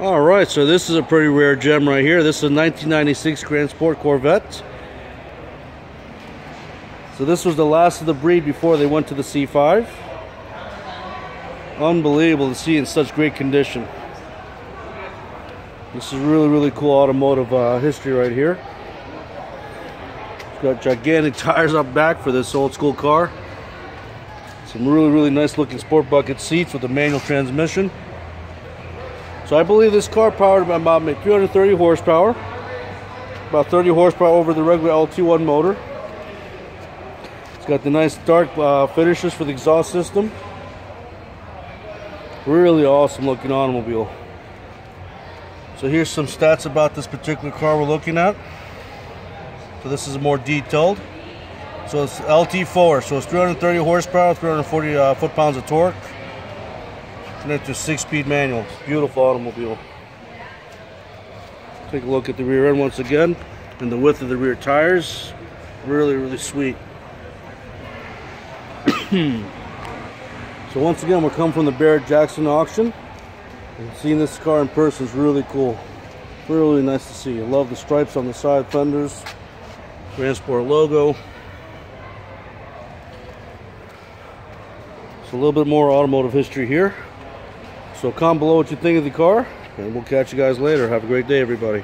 All right, so this is a pretty rare gem right here. This is a 1996 Grand Sport Corvette. So this was the last of the breed before they went to the C5. Unbelievable to see in such great condition. This is really, really cool automotive uh, history right here. Got gigantic tires up back for this old school car. Some really, really nice looking sport bucket seats with a manual transmission. So I believe this car powered by about 330 horsepower. About 30 horsepower over the regular LT1 motor. It's got the nice dark uh, finishes for the exhaust system. Really awesome looking automobile. So here's some stats about this particular car we're looking at. So this is more detailed. So it's LT4, so it's 330 horsepower, 340 uh, foot-pounds of torque. Connected to six-speed manual. Beautiful automobile. Take a look at the rear end once again. And the width of the rear tires. Really, really sweet. so once again, we're coming from the Barrett Jackson auction. And seeing this car in person is really cool. Really nice to see. I love the stripes on the side fenders. Grand Sport logo. It's a little bit more automotive history here. So comment below what you think of the car, and we'll catch you guys later. Have a great day, everybody.